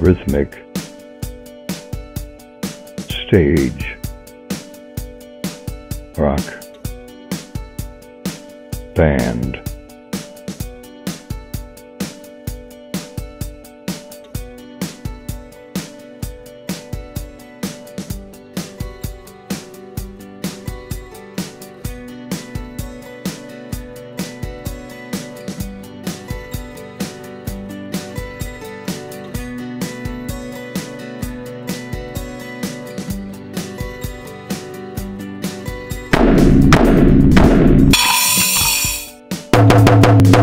rhythmic stage rock band. you